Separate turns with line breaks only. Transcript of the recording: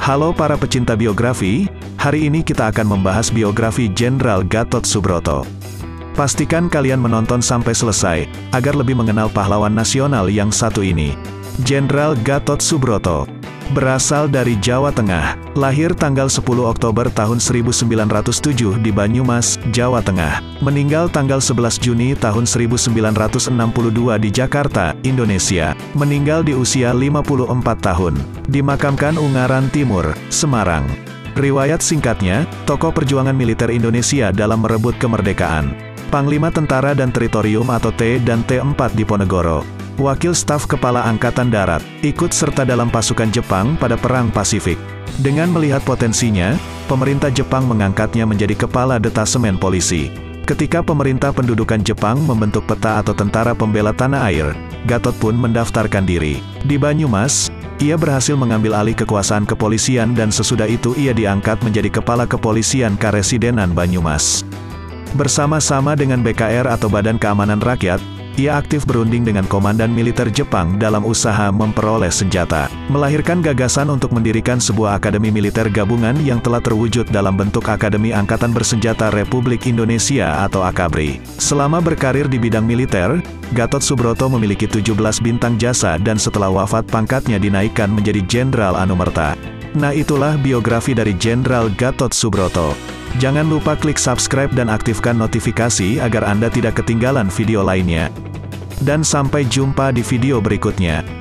Halo para pecinta biografi, hari ini kita akan membahas biografi Jenderal Gatot Subroto. Pastikan kalian menonton sampai selesai, agar lebih mengenal pahlawan nasional yang satu ini. Jenderal Gatot Subroto Berasal dari Jawa Tengah, lahir tanggal 10 Oktober tahun 1907 di Banyumas, Jawa Tengah. Meninggal tanggal 11 Juni tahun 1962 di Jakarta, Indonesia. Meninggal di usia 54 tahun. Dimakamkan Ungaran Timur, Semarang. Riwayat singkatnya, tokoh perjuangan militer Indonesia dalam merebut kemerdekaan. Panglima Tentara dan Teritorium atau T dan T4 di Ponegoro wakil staf kepala Angkatan Darat, ikut serta dalam pasukan Jepang pada Perang Pasifik. Dengan melihat potensinya, pemerintah Jepang mengangkatnya menjadi kepala detasemen polisi. Ketika pemerintah pendudukan Jepang membentuk peta atau tentara pembela tanah air, Gatot pun mendaftarkan diri. Di Banyumas, ia berhasil mengambil alih kekuasaan kepolisian dan sesudah itu ia diangkat menjadi kepala kepolisian Karesidenan Banyumas. Bersama-sama dengan BKR atau Badan Keamanan Rakyat, ia aktif berunding dengan komandan militer Jepang dalam usaha memperoleh senjata, melahirkan gagasan untuk mendirikan sebuah akademi militer gabungan yang telah terwujud dalam bentuk Akademi Angkatan Bersenjata Republik Indonesia atau AKABRI. Selama berkarir di bidang militer, Gatot Subroto memiliki 17 bintang jasa dan setelah wafat pangkatnya dinaikkan menjadi Jenderal Anumerta. Nah itulah biografi dari Jenderal Gatot Subroto. Jangan lupa klik subscribe dan aktifkan notifikasi agar Anda tidak ketinggalan video lainnya. Dan sampai jumpa di video berikutnya.